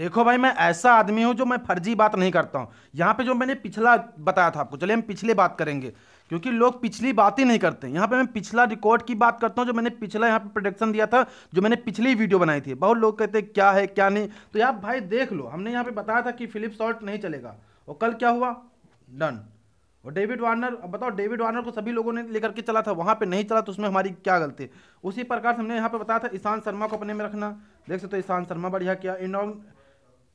देखो भाई, मैं ऐसा आदमी हूँ जो मैं फर्जी बात नहीं करता हूँ। यहाँ पे जो मैंने पिछला बताया था आपको, चलिए हम पिछले बात करेंगे। क्योंकि लोग पिछली बात ही नहीं करते यहाँ पे मैं पिछला रिकॉर्ड की बात करता हूँ, जो मैंने पिछला यहाँ पे प्रोडक्शन दिया था, जो मैंने पिछली वीडियो बनाई थी। बहुत लोग कहते हैं, क्या है, क्या नहीं? तो यार भाई, देख लो, हमने यहाँ पे बताया था कि फिलिप शॉर्ट नहीं चलेगा। और कल क्या हुआ? डन और डेविड वार्नर अब बताओ डेविड वार्नर को सभी लोगों ने लेकर के चला था, वहाँ पे नहीं चला तो उसमें हमारी क्या गलती उसी प्रकार से हमने यहाँ पे बताया था ईशांत शर्मा को अपने में रखना। देख सकते हो ईशांत शर्मा बढ़िया किया।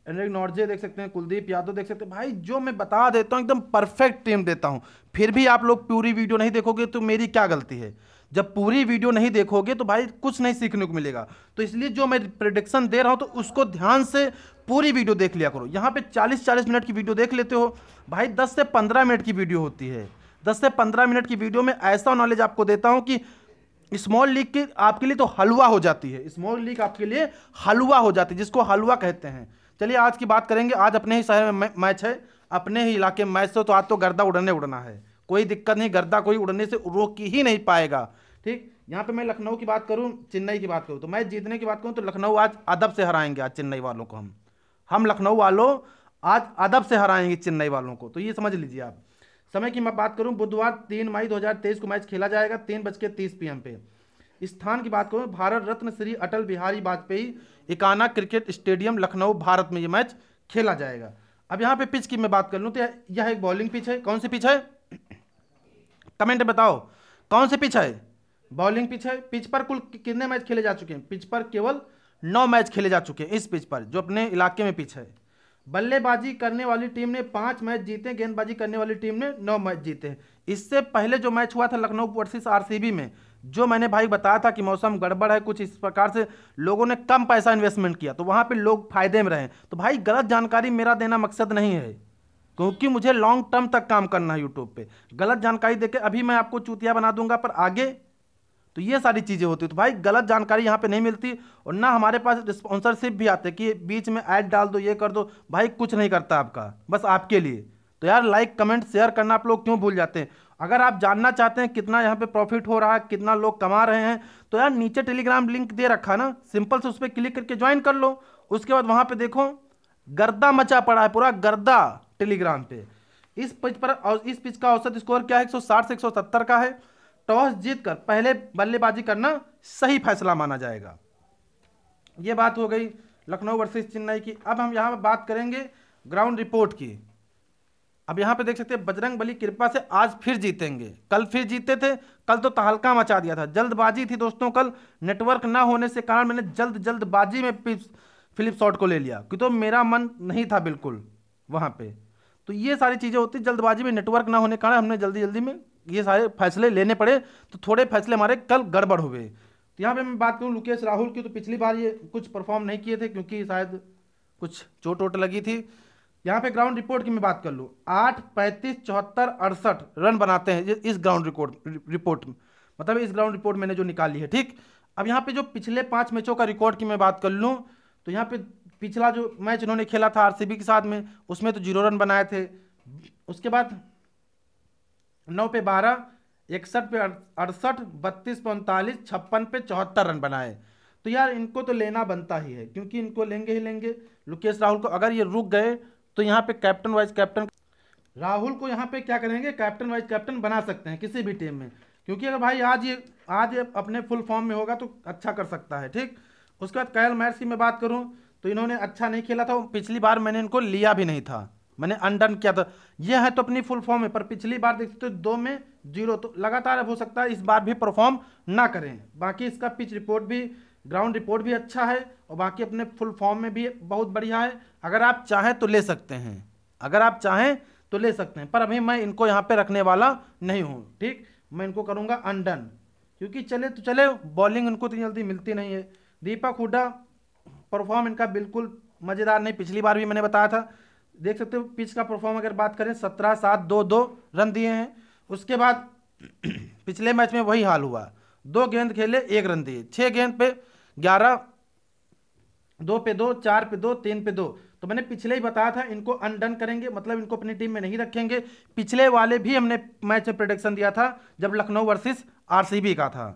एनरिक नॉर्जे देख सकते हैं, कुलदीप यादव देख सकते हैं। भाई, जो मैं बता देता हूँ, एकदम परफेक्ट टीम देता हूँ। फिर भी आप लोग पूरी वीडियो नहीं देखोगे तो मेरी क्या गलती है? जब पूरी वीडियो नहीं देखोगे तो भाई कुछ नहीं सीखने को मिलेगा। तो इसलिए जो मैं प्रिडिक्शन दे रहा हूँ तो उसको ध्यान से पूरी वीडियो देख लिया करो। यहाँ पे 40-40 मिनट की वीडियो देख लेते हो। भाई 10 से 15 मिनट की वीडियो होती है। 10 से 15 मिनट की वीडियो में ऐसा नॉलेज आपको देता हूँ कि स्मॉल लीग की आपके लिए तो हलवा हो जाती है। स्मॉल लीग आपके लिए हलवा हो जाती है, जिसको हलवा कहते हैं। चलिए आज की बात करेंगे। आज अपने ही शहर में मैच है। अपने ही इलाके में मैच से तो आज तो गर्दा उड़ने उड़ना है। कोई दिक्कत नहीं, गर्दा कोई उड़ने से रोक ही नहीं पाएगा। ठीक? यहाँ पे मैं लखनऊ की बात करूँ, चेन्नई की बात करूँ तो मैच जीतने की बात करूँ तो लखनऊ आज अदब से हराएँगे, आज चेन्नई वालों को हम। हम लखनऊ वालों आज अदब से हराएँगे चेन्नई वालों को। तो ये समझ लीजिए आप। समय की मैं बात करूँ, बुधवार तीन मई दो हज़ार तेईस को मैच खेला जाएगा, तीन बज के तीस पी पे। स्थान की बात करूँ, भारत रत्न श्री अटल बिहारी वाजपेयी इकाना क्रिकेट स्टेडियम, लखनऊ, भारत में ये मैच खेला जाएगा। अब यहाँ पे पिच की मैं बात कर लूँ तो यह एक बॉलिंग पिच है। कौन सी पिच है? कमेंट बताओ। कौन सी पिच है? बॉलिंग पिच है। पिच पर कुल कितने मैच खेले जा चुके हैं? पिच पर केवल नौ मैच खेले जा चुके हैं इस पिच पर, जो अपने इलाके में पिच है। बल्लेबाजी करने वाली टीम ने पाँच मैच जीते गेंदबाजी करने वाली टीम ने नौ मैच जीते इससे पहले जो मैच हुआ था लखनऊ वर्सेस आरसीबी में जो मैंने भाई बताया था कि मौसम गड़बड़ है, कुछ इस प्रकार से लोगों ने कम पैसा इन्वेस्टमेंट किया तो वहाँ पे लोग फ़ायदे में रहे। तो भाई गलत जानकारी मेरा देना मकसद नहीं है, क्योंकि मुझे लॉन्ग टर्म तक काम करना है यूट्यूब पे। गलत जानकारी देके अभी मैं आपको चूतिया बना दूँगा, पर आगे तो ये सारी चीज़ें होती तो भाई गलत जानकारी यहाँ पे नहीं मिलती, और ना हमारे पास स्पॉन्सरशिप भी आते कि बीच में ऐड डाल दो, ये कर दो। भाई कुछ नहीं करता आपका, बस आपके लिए। तो यार लाइक कमेंट शेयर करना आप लोग क्यों भूल जाते हैं? अगर आप जानना चाहते हैं कितना यहाँ पे प्रॉफिट हो रहा है, कितना लोग कमा रहे हैं तो यार नीचे टेलीग्राम लिंक दे रखा ना। सिंपल से उस पर क्लिक करके ज्वाइन कर लो। उसके बाद वहाँ पे देखो, गर्दा मचा पड़ा है, पूरा गर्दा टेलीग्राम पे। इस पिच पर इस पिच का औसत स्कोर क्या है? एक सौ साठ से एक सौ सत्तर का है। टॉस जीत कर पहले बल्लेबाजी करना सही फैसला माना जाएगा। ये बात हो गई लखनऊ वर्सेज चेन्नई की। अब हम यहाँ पर बात करेंगे ग्राउंड रिपोर्ट की। अब यहाँ पे देख सकते हैं, बजरंग बली कृपा से आज फिर जीतेंगे। कल फिर जीते थे, कल तो तहलका मचा दिया था। जल्दबाजी थी दोस्तों, कल नेटवर्क ना होने से कारण मैंने जल्द, जल्दबाजी में फिलिप शॉट को ले लिया क्योंकि तो मेरा मन नहीं था बिल्कुल वहाँ पे। तो ये सारी चीज़ें होती, जल्दबाजी में नेटवर्क ना होने के कारण हमने जल्दी जल्दी में ये सारे फैसले लेने पड़े तो थोड़े फैसले हमारे कल गड़बड़ हुए तो यहाँ पे मैं बात करूँ लुकेश राहुल की तो पिछली बार ये कुछ परफॉर्म नहीं किए थे, क्योंकि शायद कुछ चोट वोट लगी थी। यहाँ पे ग्राउंड रिपोर्ट की मैं बात कर लूँ। आठ, पैंतीस, चौहत्तर, अड़सठ रन बनाते हैं इस ग्राउंड रिकॉर्ड रिपोर्ट में। मतलब इस ग्राउंड रिपोर्ट मैंने जो निकाली है, ठीक? अब यहाँ पे जो पिछले पाँच मैचों का रिकॉर्ड की मैं बात कर लूँ तो यहाँ पे पिछला जो मैच इन्होंने खेला था आरसीबी के साथ में, उसमें तो ज़ीरो रन बनाए थे। उसके बाद नौ पे बारह, इकसठ पे अड़सठ, बत्तीस पे उनतालीस, छप्पन पे चौहत्तर रन बनाए। तो यार इनको तो लेना बनता ही है, क्योंकि इनको लेंगे ही लेंगे। लुकेश राहुल को अगर ये रुक गए तो यहाँ पे कैप्टन वाइस कैप्टन राहुल को यहाँ पे क्या करेंगे? कैप्टन वाइस कैप्टन बना सकते हैं किसी भी टीम में। क्योंकि अगर भाई आज ये आज ये अपने फुल फॉर्म में होगा तो अच्छा कर सकता है, ठीक? उसके बाद कैल मैच की मैं बात करूँ तो इन्होंने अच्छा नहीं खेला था, पिछली बार मैंने इनको लिया भी नहीं था। मैंने अनडन किया था। ये है तो अपनी फुल फॉर्म में, पर पिछली बार देखते तो दो में ज़ीरो तो लगातार हो सकता है, इस बार भी परफॉर्म ना करें। बाकी इसका पिच रिपोर्ट भी ग्राउंड रिपोर्ट भी अच्छा है और बाकी अपने फुल फॉर्म में भी बहुत बढ़िया है। अगर आप चाहें तो ले सकते हैं। अगर आप चाहें तो ले सकते हैं। पर अभी मैं इनको यहाँ पे रखने वाला नहीं हूँ। ठीक? मैं इनको करूँगा अनडन क्योंकि चले तो चले बॉलिंग इनको इतनी जल्दी मिलती नहीं है। दीपक हुडा परफॉर्म इनका बिल्कुल मज़ेदार नहीं। पिछली बार भी मैंने बताया था। देख सकते हो पिच का परफॉर्म अगर बात करें, सत्रह, सात, दो दो रन दिए हैं। उसके बाद पिछले मैच में वही हाल हुआ। दो गेंद खेले, एक रन दिए। छः गेंद पे ग्यारह, दो पे दो, चार पे दो, तीन पे दो। तो मैंने पिछले ही बताया था, इनको अनडन करेंगे मतलब इनको अपनी टीम में नहीं रखेंगे। पिछले वाले भी हमने मैच में प्रोडिक्शन दिया था, जब लखनऊ वर्सेस आरसीबी का था।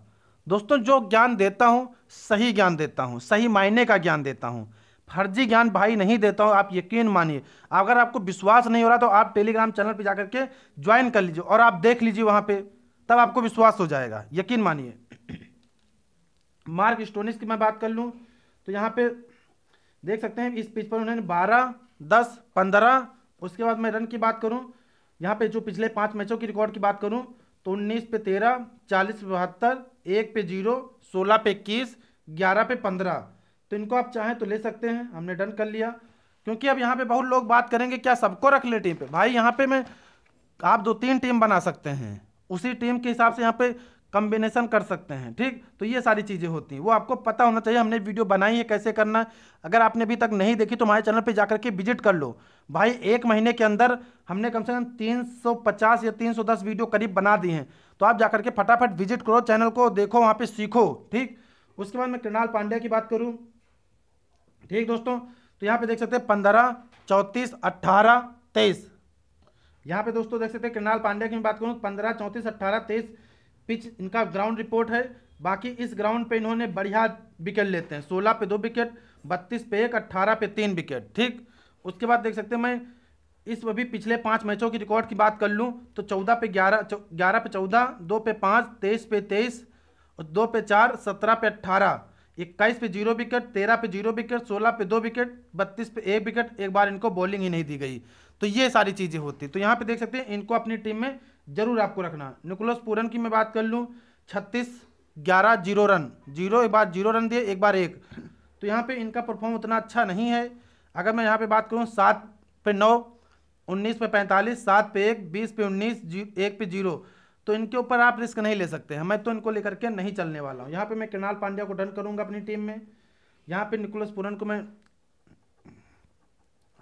दोस्तों, जो ज्ञान देता हूँ, सही ज्ञान देता हूँ, सही मायने का ज्ञान देता हूँ। फर्जी ज्ञान भाई नहीं देता हूँ, आप यकीन मानिए। अगर आपको विश्वास नहीं हो रहा तो आप टेलीग्राम चैनल पर जाकर के ज्वाइन कर लीजिए और आप देख लीजिए वहाँ पर तब आपको विश्वास हो जाएगा। यकीन मानिए। मार्क स्टोनिस की मैं बात कर लूँ तो यहाँ पे देख सकते हैं, इस पिच पर उन्होंने बारह, दस, पंद्रह, उसके बाद मैं रन की बात करूँ, यहाँ पे जो पिछले पाँच मैचों की रिकॉर्ड की बात करूँ तो उन्नीस पे तेरह, चालीस पे बहत्तर, एक पे ज़ीरो, सोलह पे इक्कीस, ग्यारह पे पंद्रह। तो इनको आप चाहें तो ले सकते हैं, हमने डन कर लिया। क्योंकि अब यहाँ पे बहुत लोग बात करेंगे, क्या सबको रख ले टीम पे? भाई, यहाँ पे मैं, आप दो तीन टीम बना सकते हैं। उसी टीम के हिसाब से यहाँ पे कम्बिनेशन कर सकते हैं, ठीक? तो ये सारी चीज़ें होती हैं। वो आपको पता होना चाहिए, हमने वीडियो बनाई है कैसे करना। अगर आपने अभी तक नहीं देखी तो हमारे चैनल पे जाकर के विज़िट कर लो। भाई, एक महीने के अंदर हमने कम से कम 350 या 310 वीडियो करीब बना दी हैं। तो आप जाकर के फटाफट विज़िट करो, चैनल को देखो, वहाँ पर सीखो, ठीक? उसके बाद मैं कृणाल पांड्या की बात करूँ, ठीक दोस्तों? तो यहाँ पर देख सकते हैं, पंद्रह, चौंतीस अट्ठारह तेईस। यहाँ पे दोस्तों देख सकते हैं, कृणाल पांड्या की बात करूँ, पंद्रह, चौंतीस अट्ठारह तेईस पिच, इनका ग्राउंड रिपोर्ट है। बाकी इस ग्राउंड पे इन्होंने बढ़िया विकेट लेते हैं। सोलह पे दो विकेट बत्तीस पे एक अट्ठारह पे तीन विकेट ठीक? उसके बाद देख सकते हैं मैं, इस अभी पिछले पाँच मैचों की रिकॉर्ड की बात कर लूँ तो चौदह पे ग्यारह ग्यारह पे चौदह, दो पे पाँच, तेईस पे तेईस, और दो पे चार, सत्रह पे अट्ठारह इक्कीस पे ज़ीरो विकेट तेरह पे ज़ीरो विकेट सोलह पे दो विकेट बत्तीस पे एक विकेट एक बार इनको बॉलिंग ही नहीं दी गई। तो ये सारी चीज़ें होती तो यहाँ पे देख सकते हैं, इनको अपनी टीम में ज़रूर आपको रखना। निकोलस पूरन की मैं बात कर लूँ। छत्तीस, ग्यारह, ज़ीरो रन। ज़ीरो, एक बार ज़ीरो रन दिए, एक बार एक। तो यहाँ पे इनका परफॉर्म उतना अच्छा नहीं है। अगर मैं यहाँ पे बात करूँ, सात पे नौ, उन्नीस पे पैंतालीस, सात पे एक, बीस पे उन्नीस एक पे ज़ीरो। तो इनके ऊपर आप रिस्क नहीं ले सकते। हैं मैं तो इनको लेकर के नहीं चलने वाला हूँ। यहाँ पे मैं कृणाल पांड्या को डन करूँगा अपनी टीम में। यहाँ पे निकोलस पुरन को मैं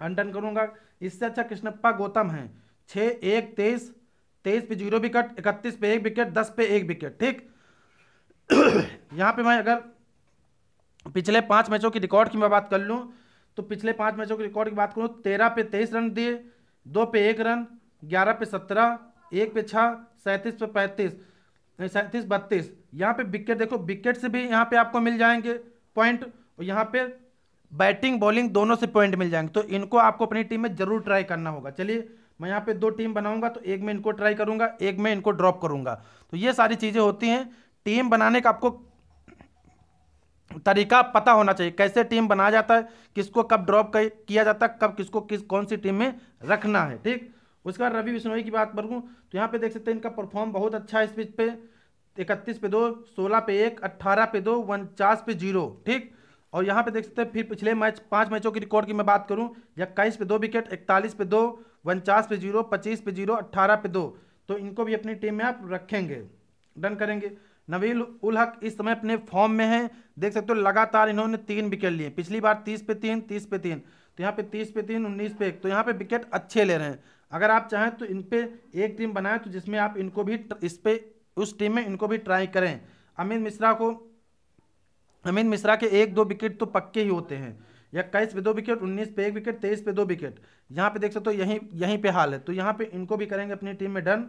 अनडन करूँगा। इससे अच्छा कृष्णप्पा गौतम है। छः एक, तेईस तेईस पे ज़ीरो विकेट, इकतीस पे एक विकेट, दस पे एक विकेट, ठीक? यहाँ पे मैं अगर पिछले पाँच मैचों की रिकॉर्ड की मैं बात कर लूँ तो पिछले पाँच मैचों की रिकॉर्ड की बात करूँ, तेरह पे तेईस रन दिए, दो पे एक रन, ग्यारह पे सत्रह, एक पे छः सैंतीस पे पैंतीस सैंतीस, बत्तीस। यहाँ पे विकेट, देखो, विकेट से भी यहाँ पे आपको मिल जाएँगे पॉइंट, और यहाँ पे बैटिंग, बॉलिंग दोनों से पॉइंट मिल जाएँगे। तो इनको आपको अपनी टीम में ज़रूर ट्राई करना होगा। चलिए मैं यहाँ पे दो टीम बनाऊँगा तो एक में इनको ट्राई करूँगा, एक में इनको ड्रॉप करूँगा। तो ये सारी चीज़ें होती हैं। टीम बनाने का आपको तरीका पता होना चाहिए, कैसे टीम बनाया जाता है, किसको कब ड्रॉप किया जाता है, कब किसको किस, कौन सी टीम में रखना है, ठीक? उसके बाद रवि बिश्नोई की बात करूँ तो यहाँ पे देख सकते हैं इनका परफॉर्म बहुत अच्छा है, इस पिच पे। इकतीस पे दो, सोलह पे एक अट्ठारह पे दो, उनचास पे ज़ीरो, ठीक? और यहाँ पे देख सकते हैं फिर पिछले मैच, पाँच मैचों की रिकॉर्ड की मैं बात करूँ, इक्कीस पे दो विकेट इकतालीस पे दो, उनचास पे ज़ीरो पच्चीस पे ज़ीरो अट्ठारह पे दो। तो इनको भी अपनी टीम में आप रखेंगे डन करेंगे। नवील उल हक इस समय अपने फॉर्म में है। देख सकते हो लगातार इन्होंने तीन विकेट लिए। पिछली बार तीस पे तीन, तीस पे तीन। तो यहाँ पे तीस पे तीन, उन्नीस पे एक। तो यहाँ पे विकेट अच्छे ले रहे हैं। अगर आप चाहें तो इन पे एक टीम बनाएँ तो जिसमें आप इनको भी, इस पे, उस टीम में इनको भी ट्राई करें। अमित मिश्रा को अमित मिश्रा के एक दो विकेट तो पक्के ही होते हैं। इक्कीस पे दो विकेट, उन्नीस पे एक विकेट, तेईस पे दो विकेट। यहाँ पे देख सकते हो, यहीं यहीं पे हाल है। तो यहाँ पे इनको भी करेंगे अपनी टीम में डन।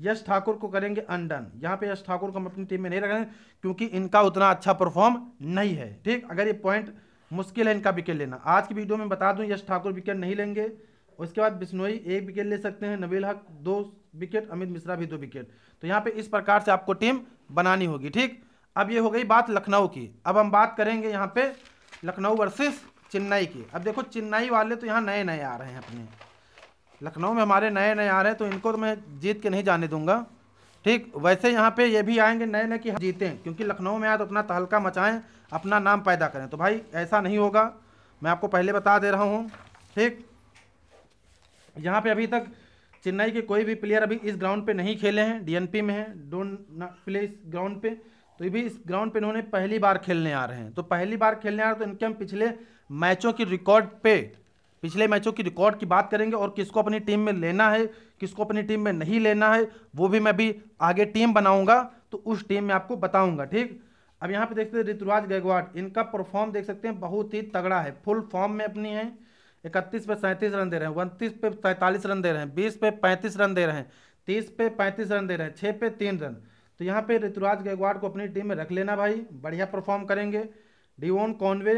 यश ठाकुर को करेंगे अनडन। यहाँ पे यश ठाकुर को हम अपनी टीम में नहीं रखेंगे, क्योंकि इनका उतना अच्छा परफॉर्म नहीं है। ठीक? अगर ये पॉइंट मुश्किल है इनका विकेट लेना। आज की वीडियो में बता दूँ, यश ठाकुर विकेट नहीं लेंगे। उसके बाद बिश्नोई एक विकेट ले सकते हैं, नबील हक दो विकेट अमित मिश्रा भी दो विकेट तो यहाँ पे इस प्रकार से आपको टीम बनानी होगी। ठीक? अब ये हो गई बात लखनऊ की। अब हम बात करेंगे यहाँ पे लखनऊ वर्सेस चेन्नई की। अब देखो, चेन्नई वाले तो यहाँ नए नए आ रहे हैं अपने। लखनऊ में हमारे नए नए आ रहे हैं तो इनको तो मैं जीत के नहीं जाने दूँगा। ठीक, वैसे यहाँ पे ये भी आएँगे नए नए कि जीतें, क्योंकि लखनऊ में आए तो अपना तहलका मचाएँ, अपना नाम पैदा करें। तो भाई, ऐसा नहीं होगा। मैं आपको पहले बता दे रहा हूँ। ठीक, यहाँ पे अभी तक चेन्नई के कोई भी प्लेयर अभी इस ग्राउंड पे नहीं खेले हैं। डीएनपी में है। डोंट प्ले इस ग्राउंड पे। तो ये भी इस ग्राउंड पे इन्होंने पहली बार खेलने आ रहे हैं। तो पहली बार खेलने आ रहे हैं तो इनके हम पिछले मैचों की रिकॉर्ड पे, पिछले मैचों की रिकॉर्ड की बात करेंगे और किसको अपनी टीम में लेना है, किसको अपनी टीम में नहीं लेना है, वो भी मैं भी आगे टीम बनाऊँगा तो उस टीम में आपको बताऊँगा, ठीक? अब यहाँ पे देखते हैं, ऋतुराज गैगवाड़ इनका परफॉर्म देख सकते हैं, बहुत ही तगड़ा है फुल फॉर्म में अपनी है। इकतीस पे सैंतीस रन दे रहे हैं, उनतीस पे सैंतालीस रन दे रहे हैं, बीस पे पैंतीस रन दे रहे हैं, तीस पे पैंतीस रन दे रहे हैं छः पे तीन रन। तो यहाँ पे ऋतुराज गैगवाड़ को अपनी टीम में रख लेना भाई, बढ़िया परफॉर्म करेंगे। डिवोन कॉनवे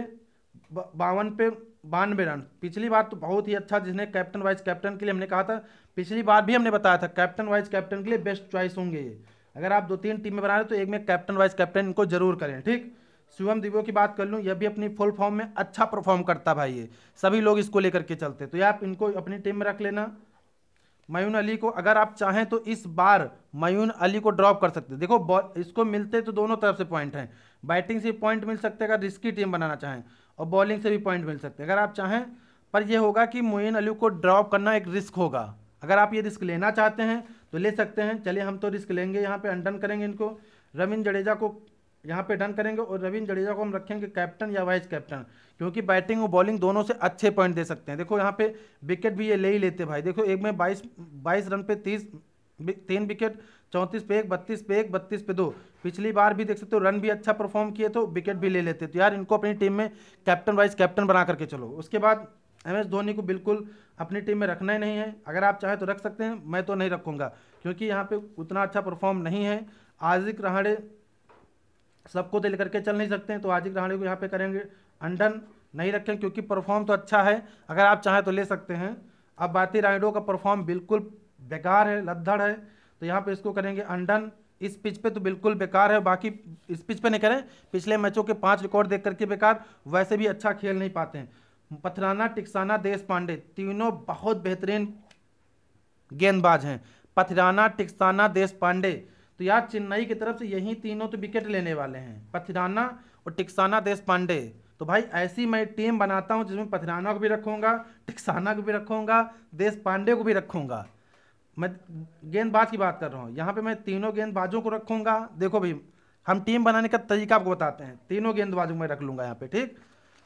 बावन पे, बानवे रन। पिछली बार तो बहुत ही अच्छा जिसने कैप्टन वाइस कैप्टन के लिए हमने कहा था, पिछली बार भी हमने बताया था कैप्टन वाइस कैप्टन के लिए बेस्ट चॉइस होंगे ये। अगर आप दो तीन टीमें बना रहे तो एक में कैप्टन वाइस कैप्टन इनको ज़रूर करें, ठीक? शिवम दिव्यो की बात कर लूँ, यह भी अपनी फुल फॉर्म में अच्छा परफॉर्म करता भाई ये। सभी लोग इसको लेकर के चलते तो ये आप इनको अपनी टीम में रख लेना। मयून अली को, अगर आप चाहें तो इस बार मयून अली को ड्रॉप कर सकते देखो इसको मिलते तो दोनों तरफ़ से पॉइंट हैं। बैटिंग से पॉइंट मिल सकते हैं, अगर रिस्की टीम बनाना चाहें, और बॉलिंग से भी पॉइंट मिल सकते हैं। अगर आप चाहें, पर यह होगा कि मोइन अली को ड्रॉप करना एक रिस्क होगा। अगर आप ये रिस्क लेना चाहते हैं तो ले सकते हैं। चलिए, हम तो रिस्क लेंगे, यहाँ पे अनडन करेंगे इनको। रविंद्र जडेजा को यहाँ पे डन करेंगे और रविंद्र जडेजा को हम रखेंगे कैप्टन या वाइस कैप्टन क्योंकि बैटिंग और बॉलिंग दोनों से अच्छे पॉइंट दे सकते हैं। देखो यहाँ पे विकेट भी ये ले ही लेते भाई। देखो एक में बाईस बाईस रन पे तीस तीन विकेट चौंतीस पे एक, बत्तीस पे एक, बत्तीस पे दो। पिछली बार भी देख सकते हो रन भी अच्छा परफॉर्म किए तो विकेट भी ले लेते तो यार इनको अपनी टीम में कैप्टन वाइस कैप्टन बना करके चलो। उसके बाद एम एस धोनी को बिल्कुल अपनी टीम में रखना ही नहीं है। अगर आप चाहें तो रख सकते हैं, मैं तो नहीं रखूँगा, क्योंकि यहाँ पे उतना अच्छा परफॉर्म नहीं है। आजिक रहाड़े सबको तो लेकर के चल नहीं सकते हैं तो आजिक रहाड़े को यहाँ पे करेंगे अंडन नहीं रखें, क्योंकि परफॉर्म तो अच्छा है, अगर आप चाहें तो ले सकते हैं। अब बाती राइडो का परफॉर्म बिल्कुल बेकार है, लद्दड़ है तो यहाँ पे इसको करेंगे अंडन इस पिच पे तो बिल्कुल बेकार है, बाकी इस पिच पे नहीं करें, पिछले मैचों के पाँच रिकॉर्ड देख करके बेकार, वैसे भी अच्छा खेल नहीं पाते हैं। पथराना, टिक्साना, देश पांडे, तीनों बहुत बेहतरीन गेंदबाज हैं। पथराना, टिक्साना, देश पांडे तो यार चेन्नई की तरफ़ से यही तीनों तो विकेट लेने वाले हैं, पथिराना और टिक्साना देश पांडे तो भाई ऐसी मैं टीम बनाता हूँ जिसमें पथिराना को भी रखूँगा, टिक्साना को भी रखूँगा देश पांडे को भी रखूँगा। मैं गेंदबाज की बात कर रहा हूँ, यहाँ पे मैं तीनों गेंदबाजों को रखूँगा। देखो भाई, हम टीम बनाने का तरीका आपको बताते हैं। तीनों गेंदबाजों में रख लूँगा यहाँ पे, ठीक?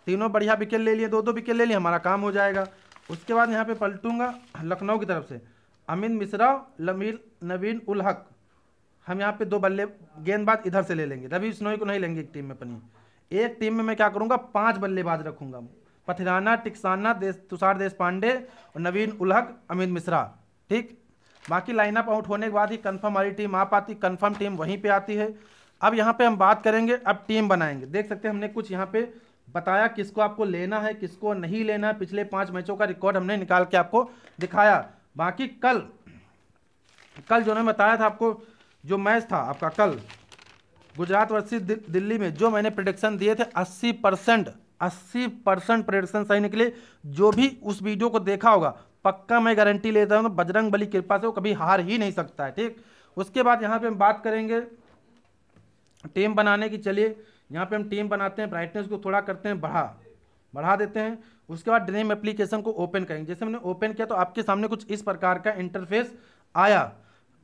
तीनों बढ़िया विकेट ले लिए दो दो विकेट ले लिए, हमारा काम हो जाएगा। उसके बाद यहाँ पे पलटूँगा लखनऊ की तरफ़ से। अमित मिश्रा, लमीर, नवीन उल हक हम यहाँ पे दो बल्ले गेंदबाज इधर से ले लेंगे। रवि बिश्नोई को नहीं लेंगे एक टीम में अपनी एक टीम में मैं क्या करूँगा? पाँच बल्लेबाज रखूँगा। पथिराना, टिक्साना, देश, तुषार देश पांडे और नवीन उलहक, अमित मिश्रा। ठीक? बाकी लाइनअप आउट होने के बाद ही कंफर्म हमारी टीम आ पाती कंफर्म टीम वहीं पे आती है। अब यहाँ पे हम बात करेंगे, अब टीम बनाएँगे। देख सकते हमने कुछ यहाँ पे बताया किसको आपको लेना है, किसको नहीं लेना है। पिछले पाँच मैचों का रिकॉर्ड हमने निकाल के आपको दिखाया। बाकी कल कल जो ने बताया था आपको जो मैच था आपका कल, गुजरात वर्सेस दिल्ली में, जो मैंने प्रोडिक्शन दिए थे 80 परसेंट, अस्सी परसेंट प्रोडिक्शन सही निकले। जो भी उस वीडियो को देखा होगा, पक्का मैं गारंटी लेता हूँ तो बजरंग बली कृपा से वो कभी हार ही नहीं सकता है, ठीक? उसके बाद यहाँ पे हम बात करेंगे टीम बनाने की, चलिए। यहाँ पे हम टीम बनाते हैं ब्राइटनेस को थोड़ा करते हैं, बढ़ा बढ़ा देते हैं। उसके बाद ड्रीम एप्लीकेशन को ओपन करेंगे। जैसे हमने ओपन किया तो आपके सामने कुछ इस प्रकार का इंटरफेस आया।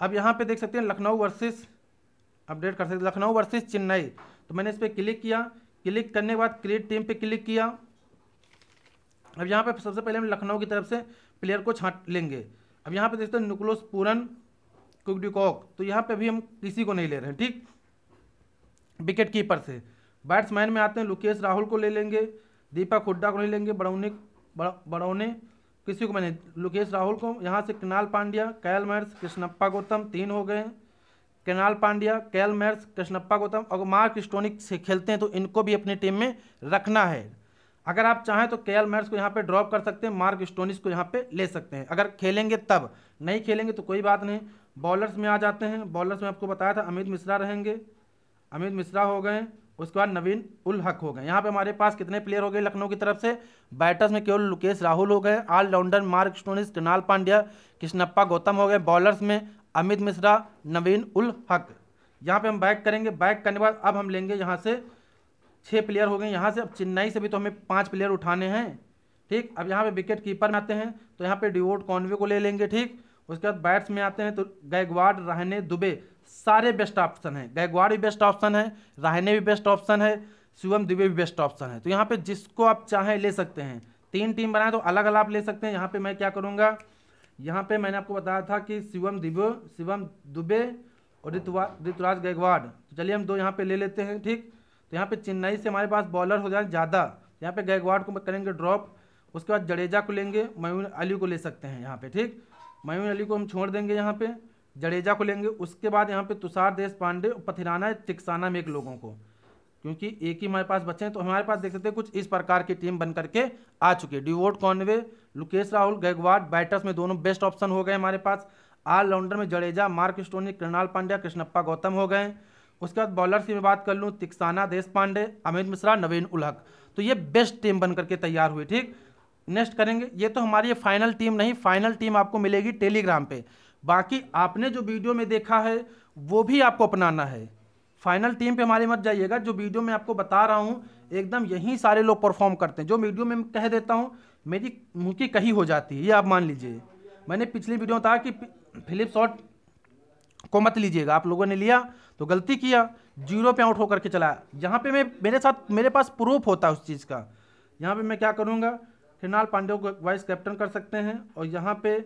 अब यहाँ पे देख सकते हैं लखनऊ वर्सेस, अपडेट कर सकते लखनऊ वर्सेस चेन्नई। तो मैंने इस पर क्लिक किया। क्लिक करने के बाद क्रिएट टीम पे क्लिक किया। अब यहाँ पे सबसे पहले हम लखनऊ की तरफ़ से प्लेयर को छाट लेंगे। अब यहाँ पे देखते हैं नुकलोस पूरन, कुकडिकॉक। तो यहाँ पे भी हम किसी को नहीं ले रहे हैं, ठीक? विकेट कीपर से। बैट्समैन में आते हैं लुकेश राहुल को ले लेंगे। दीपक हुड्डा को ले लेंगे बड़ौने बड़ौने किसी को मैंने, लुकेश राहुल को, यहाँ से कृणाल पांड्या, कैल मैर्स, कृष्णप्पा गौतम, तीन हो गए। कृणाल पांड्या, कैल मैर्स, कृष्णप्पा गौतम अगर मार्क स्टोनिक से खेलते हैं तो इनको भी अपनी टीम में रखना है। अगर आप चाहें तो के मैर्स को यहाँ पे ड्रॉप कर सकते हैं, मार्क स्टोनिस को यहाँ पे ले सकते हैं। अगर खेलेंगे तब, नहीं खेलेंगे तो कोई बात नहीं। बॉलर्स में आ जाते हैं, बॉलर्स में आपको बताया था, अमित मिश्रा रहेंगे। अमित मिश्रा हो गए उसके बाद नवीन उल हक हो गए। यहाँ पे हमारे पास कितने प्लेयर हो गए लखनऊ की तरफ़ से? बैटर्स में केवल लुकेश राहुल हो गए allrounder Mark Stoinis Krunal Pandya Krishnappa Gowtham हो गए। बॉलर्स में अमित मिश्रा नवीन उल हक। यहाँ पे हम बैक करेंगे। बैक करने के बाद अब हम लेंगे यहाँ से छः प्लेयर हो गए। यहाँ से अब चेन्नई से भी तो हमें पाँच प्लेयर उठाने हैं। ठीक? अब यहाँ पे विकेट कीपर में आते हैं तो यहाँ पे डिवोट कॉन्वे को ले लेंगे, ठीक? उसके बाद बैट्स में आते हैं तो गैगवाड रहने दुबे सारे बेस्ट ऑप्शन है। गायकवाड़ भी बेस्ट ऑप्शन है रहने भी बेस्ट ऑप्शन है शिवम दुबे भी बेस्ट ऑप्शन है। तो यहाँ पे जिसको आप चाहें ले सकते हैं। तीन टीम बनाए तो अलग अलग आप ले सकते हैं। यहाँ पे मैं क्या करूँगा? यहाँ पे मैंने आपको बताया था कि शिवम दिव्यो शिवम दुबे और ऋतुवा, ऋतुराज गायकवाड़ तो चलिए हम दो यहाँ पे ले लेते हैं, ठीक? तो यहाँ पे चेन्नई से हमारे पास बॉलर हो जाए ज़्यादा। यहाँ पे गैगवाड को करेंगे ड्रॉप उसके बाद जडेजा को लेंगे मयून अली को ले सकते हैं यहाँ पे, ठीक? मयून अली को हम छोड़ देंगे यहाँ पे। जडेजा को लेंगे उसके बाद यहाँ पे तुषार देश पांडे पथिराना टिक्साना में एक लोगों को। क्योंकि एक ही हमारे पास बचे हैं तो हमारे पास देख सकते हैं, कुछ इस प्रकार की टीम बन करके आ चुकी है। Devon Conway, Lokesh Rahul Gaikwad batters में दोनों बेस्ट ऑप्शन हो गए हमारे पास। ऑलराउंडर में जडेजा, मार्क स्टोनी, कृणाल पांड्या, कृष्णप्पा गौतम हो गए। उसके बाद बॉलर्स की मैं बात कर लूँ, तिकसाना देश पांडे अमित मिश्रा, नवीन उलहक। तो ये बेस्ट टीम बन करके तैयार हुई, ठीक? नेक्स्ट करेंगे, ये तो हमारी फाइनल टीम नहीं, फाइनल टीम आपको मिलेगी टेलीग्राम पे। बाकी आपने जो वीडियो में देखा है, वो भी आपको अपनाना है। फाइनल टीम पे हमारे मत जाइएगा, जो वीडियो में आपको बता रहा हूँ, एकदम यही सारे लोग परफॉर्म करते हैं। जो वीडियो में कह देता हूँ, मेरी मुँह की कही हो जाती है, ये आप मान लीजिए। मैंने पिछली वीडियो में बताया कि फिलिप शॉट को मत लीजिएगा। आप लोगों ने लिया तो गलती किया, ज़ीरो पे आउट होकर के चलाया यहाँ पे मैं, मेरे साथ, मेरे पास प्रूफ होता है उस चीज़ का। यहाँ पे मैं क्या करूँगा, कृणाल पांडे को वाइस कैप्टन कर सकते हैं, और यहाँ पे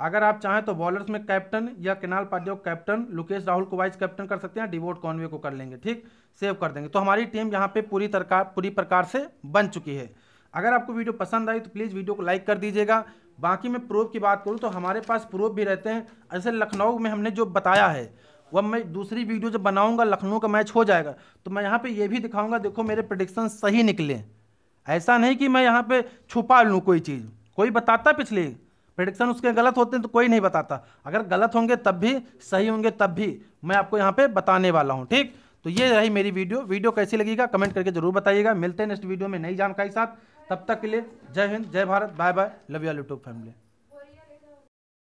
अगर आप चाहें तो बॉलर्स में कैप्टन या केनाल पांडे को कैप्टन लुकेश राहुल को वाइस कैप्टन कर सकते हैं डिवोट कॉन्वे को कर लेंगे, ठीक? सेव कर देंगे। तो हमारी टीम यहाँ पे पूरी तरकार पूरी प्रकार से बन चुकी है। अगर आपको वीडियो पसंद आई तो प्लीज़ वीडियो को लाइक कर दीजिएगा। बाकी मैं प्रूफ की बात करूँ तो हमारे पास प्रूफ भी रहते हैं। ऐसे लखनऊ में हमने जो बताया है, वह मैं दूसरी वीडियो जब बनाऊँगा, लखनऊ का मैच हो जाएगा तो मैं यहाँ पे ये भी दिखाऊँगा, देखो मेरे प्रडिक्शन सही निकले। ऐसा नहीं कि मैं यहाँ पे छुपा लूँ कोई चीज़। कोई बताता पिछले प्रडिक्शन उसके गलत होते हैं तो कोई नहीं बताता। अगर गलत होंगे तब भी, सही होंगे तब भी मैं आपको यहाँ पे बताने वाला हूँ, ठीक? तो ये रही मेरी वीडियो। वीडियो कैसी लगेगा कमेंट करके ज़रूर बताइएगा। मिलते हैं नेक्स्ट वीडियो में नई जानकारी साथ। तब तक के लिए जय हिंद, जय Bharat, bye bye, love you YouTube family.